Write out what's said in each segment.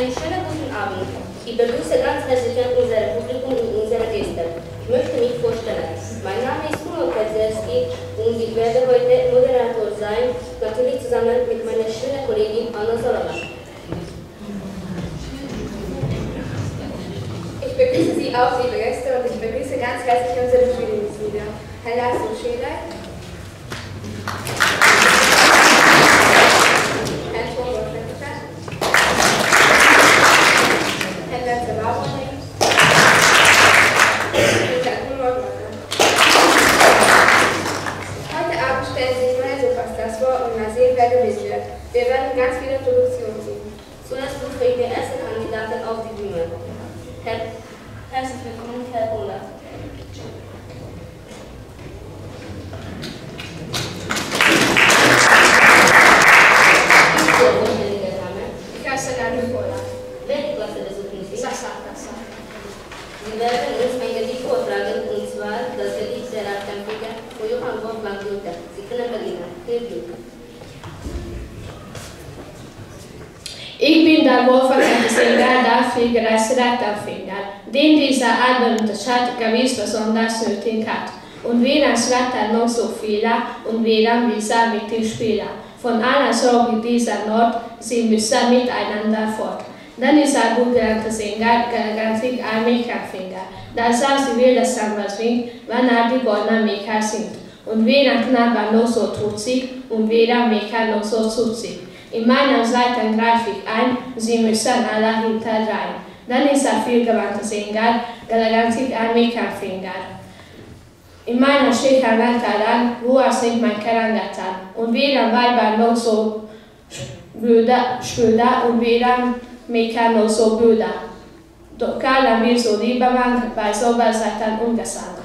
Einen schönen guten Abend. Ich begrüße ganz herzlich unser Publikum und unsere Gäste. Ich möchte mich vorstellen. Mein Name ist Kuno Petzerski und ich werde heute Moderator sein, natürlich zusammen mit meiner schönen Kollegin Anna Solomon. Ich begrüße Sie auch, liebe Gäste, und ich begrüße ganz herzlich unsere Jurymitglieder. Herr Lars Schäler, Herr Thomas Fetzer, Herr Dr. Bauerling und Herr Kummer Heute Abend stellen sich neue Superstars vor und mal sehen, wer gewinnen wird. Wir werden ganz viele Produktionen sehen. Zuerst rufe ich den ersten Kandidaten auf die Bühne. Herzlich willkommen, Herr Olaf. Sehr wohlgestellte Dame. Ich heiße Dani Kola. Welche Klasse besuchen Sie? Sasa, Sasa. Sie werden uns ein Gedicht vortragen, und zwar das Gedicht der Radkampfjäger von Johann Wolfgang Goethe. Sie können beginnen. Viel Glück. Ik ben der Wolfgang Sänger, der rättarfinger. Den dieser allberühmte Schatt gewiss besonders nötig hat. Und Wielands Ratter noch so viele und Wieland dieser mit dem Spieler. Von einer Sorge dieser Nord, sie müssen miteinander fort. Dann ist er gut gelernter Sänger, garantig ein. Da sah sie will, dass er was winkt, wenn er die goldene Michael singt. Und Wieland Knabe noch so tutzig und weder Michael noch so zutzig. In meiner Seite greife ich ein, sie müssen alle hinterdrein. Dann ist er vielgewandter Sänger, garantig ein Michaelfinger. In meiner Schächer Wetterland, wo er singt mein Kerangetan. Und weder Weiber noch so blöde, Schulder und weder Michael noch so blöde. Doch keiner will so lieber machen, bei so Seiten ungesang.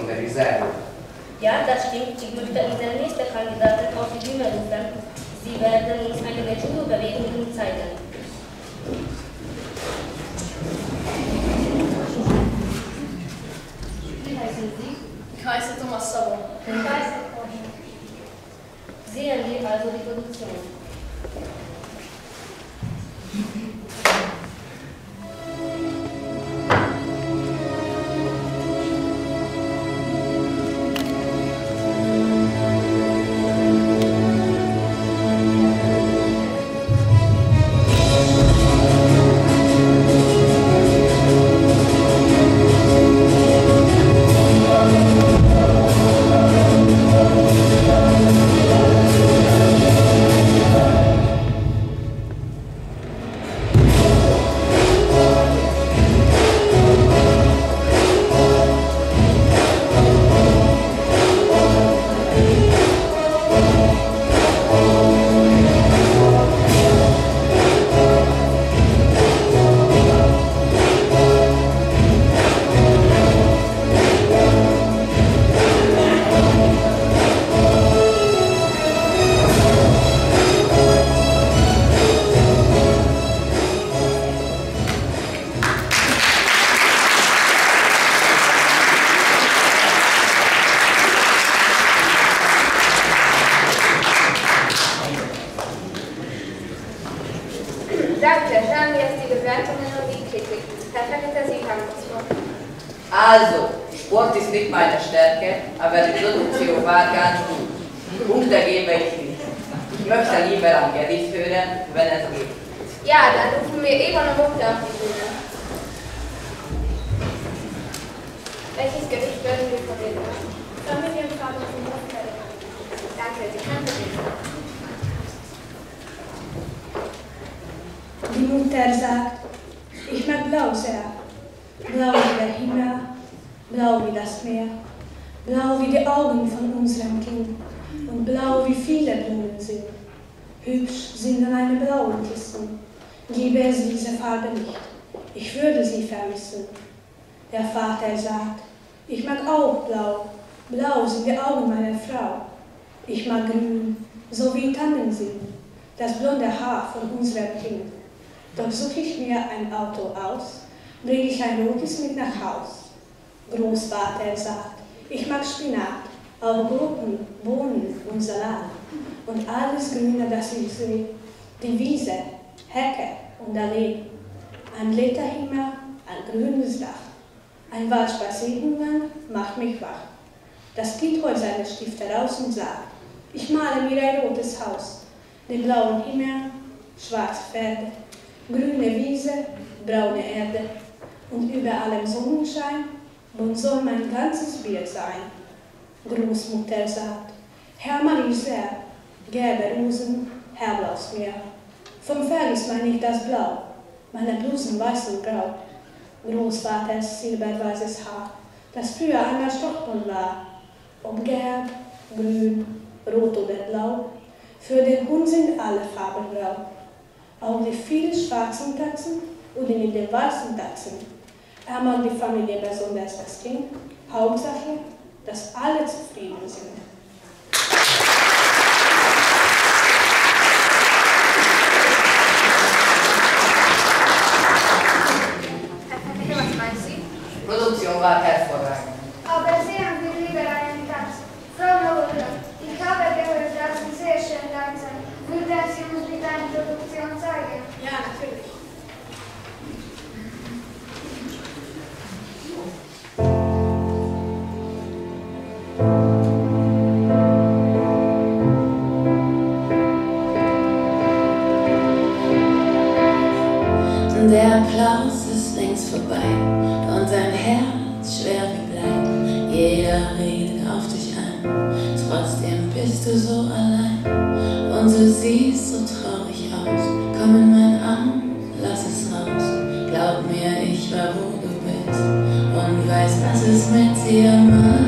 In der sehr gut. Ja, das stimmt. Ich möchte unsere nächste Kandidatin auf die Bühne rufen. Sie werden uns einige Schulbewegungen zeigen. Wie heißen Sie? Ich heiße Thomas Sabo. Sehen wir also die Produktion. Aber die Produktion war ganz gut. Punkte gebe ich nicht. Ich möchte lieber ein Gedicht hören, wenn es geht. Ja, dann rufen wir Egon und Mutter auf die Bühne. Welches Gedicht werden wir verwenden? Familienvater von Hochfeld. Danke, Sie können beginnen. Die Mutter sagt, ich mag blau sehr. Blau wie der Himmel, blau wie das Meer, blau wie die Augen von unserem Kind und blau wie viele Blumen sind. Hübsch sind dann eine blaue Kissen. Gäbe es diese Farbe nicht, ich würde sie vermissen. Der Vater sagt, ich mag auch blau, blau sind die Augen meiner Frau. Ich mag grün, so wie Tannen sind, das blonde Haar von unserem Kind. Doch suche ich mir ein Auto aus, bringe ich ein rotes mit nach Haus. Großvater sagt, ich mag Spinat, auch Gurken, Bohnen und Salat und alles Grüne, das ich sehe. Die Wiese, Hecke und Allee, ein Lederhimmel, ein grünes Dach. Ein Waldspaziergang macht mich wach. Das Kind holt seine Stifte raus und sagt, ich male mir ein rotes Haus, den blauen Himmel, schwarze Pferde, grüne Wiese, braune Erde und über allem Sonnenschein, und soll mein ganzes Bild sein. Großmutter sagt, Herr mal ich sehr, gelbe Rosen, hellblaues Meer. Vom Fell ist mein nicht das Blau, meine Blusen weiß und grau. Großvaters silberweißes Haar, das früher einmal Stockton war, ob gelb, grün, rot oder blau, für den Hund sind alle Farben grau. Auch die vielen schwarzen Tatzen und die den weißen Tatzen. Er mag die Familie besonders das Kind. Hauptsache, dass alle zufrieden sind. Herr Verketter, was meinen Sie? Produktion war du so allein und du siehst so traurig aus. Komm in meinen Arm, lass es raus. Glaub mir, ich war wo du bist und weiß, was es mit dir macht.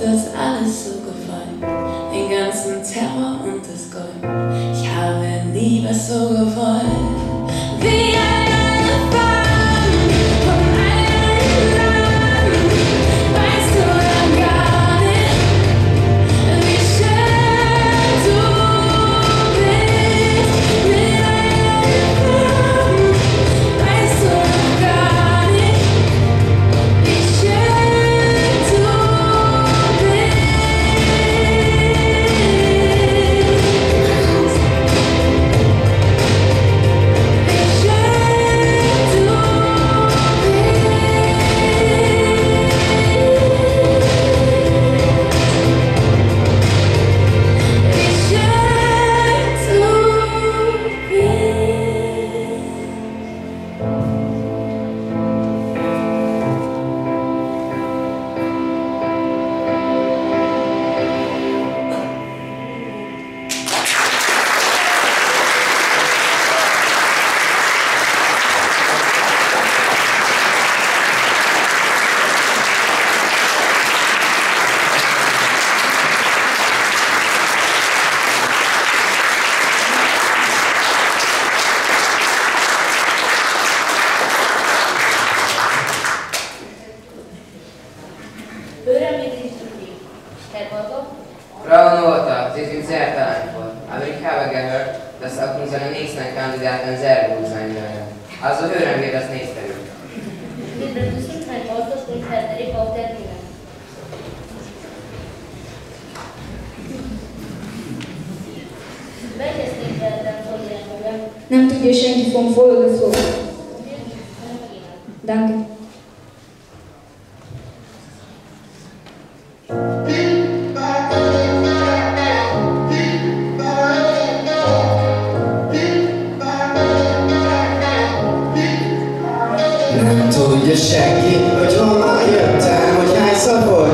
das alles so gefreut, den ganzen Terror und das Gold. Ich habe nie was so gewollt. Wie Brown olta, sie sind sehr talentvoll, aber ich habe gehört, dass auch unsere nächsten Kandidaten sehr gut sein werden. Also hören wir das nächste Mal. Wir begrüßen Herrn Kostas Nem tudja senki vom Folge szó. Danke.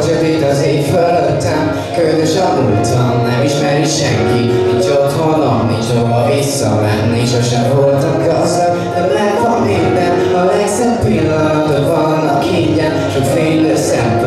zsebét az ég fölöttem Ködös a múltam, nem ismeri senki Nincs otthonom, nincs hova visszamenni Sose voltam gazdag, de megvan minden A legszebb pillanatok vannak ingyen Sok fénylő szempel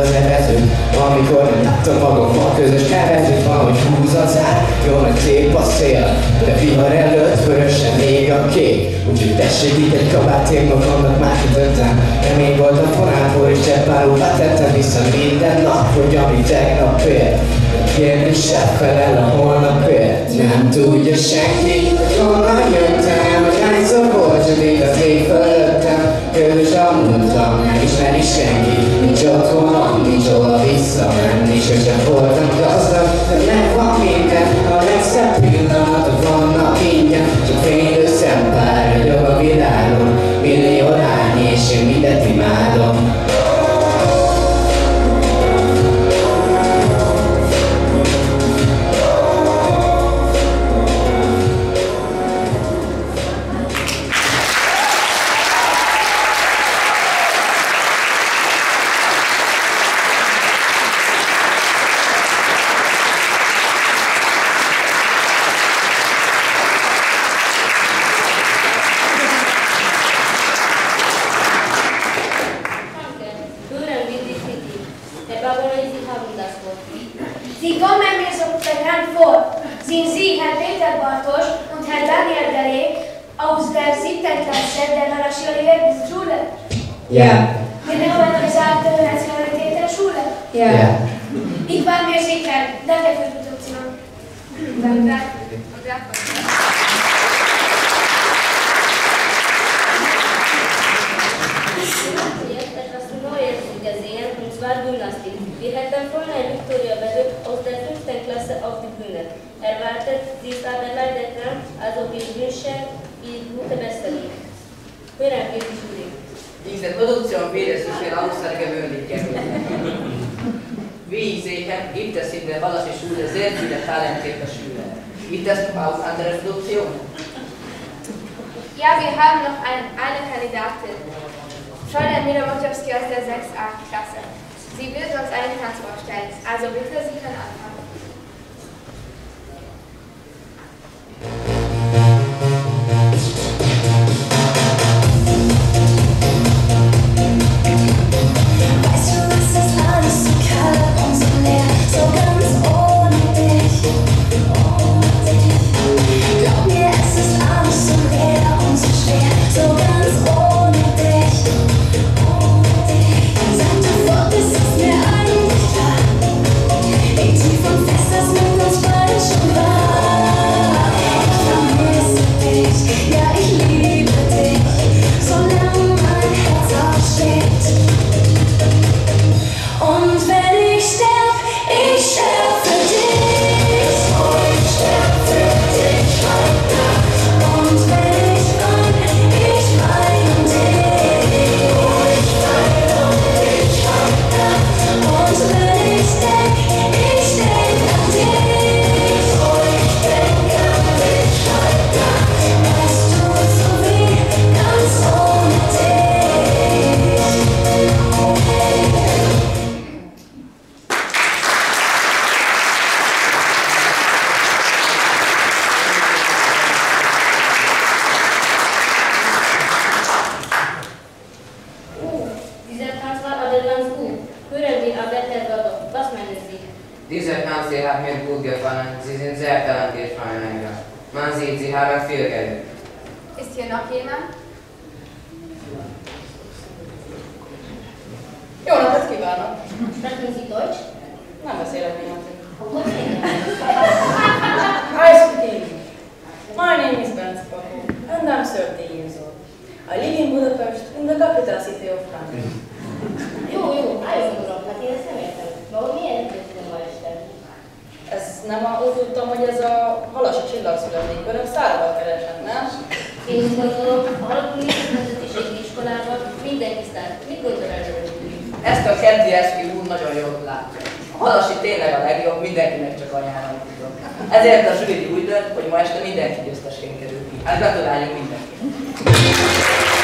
az evezőt Amikor nem láttam magammal közös nevezőt Van, hogy húz az ár, jó nagy szép a szél De vihar előtt vörösen ég a kék. Úgyhogy tessék itt egy kabát, én magamnak már kötöttem Remény volt a fonából és cseppáróba tettem Hiszen minden nap, hogy ami tegnap ér Kérdéssel felel a holnapért Nem tudja senki, hogy honnan jöttem Hogy hányszor volt sötét az ég fölöttem Közös a múltam, nem ismeri senki Nincs otthonom, nincs hova visszamenni Sosem voltam gazdag, de megvan minden A legszebb pillanatok vannak ingyen Csak fénylő szempár ragyog a világon Und dann Jetzt etwas Neues gesehen, und zwar Gymnastik. Wir hätten vorhin Victoria Bedür aus der 5. Klasse auf die Bühne erwartet, sie ist aber leider krank, also wir wünschen ihr gute Besserung. Hören wir die Jury. Diese Produktion wird es sicher außergewöhnlich gewesen. Wie ich sehe, gibt es in der Wallasche Schule sehr viele talentierte Schüler. Gibt es auch andere Produktionen? Ja, wir haben noch ein, eine Kandidatin. Claudia Mila-Wojciechowski aus der 6a-Klasse. Sie wird uns einen Tanz vorstellen. Also bitte, Sie können anfangen. Dieser hier hat mir gut gefallen. Sie sind sehr talentiert, Frau Meier. Man sieht, Sie haben viel Geld. Ist hier noch jemand? Jó napot kívánok! Sprechen Sie Deutsch? Nem beszélek németül. Okay. I speak English. My name is Bence Paco, and I'm 13 years old. I live in Budapest, in the capital city of Hungary. Uram, hát én ezt nem értem. Valami miért történt ma este? Ez nem a, úgy tudtam, hogy ez a halasi csillagszületék, hanem szárval keresem, nem? Én úgy gondolom, a Halakuni Nemzetiségi Iskolában mindenki szállt. Mit gondol erről? Ezt a Kedrieszki úr nagyon jól látja. A halasi tényleg a legjobb, mindenkinek csak ajánlani tudom. Ezért a zsűri úgy dönt, hogy ma este mindenki győztesként kerül ki. Hát gratuláljunk mindenkinek!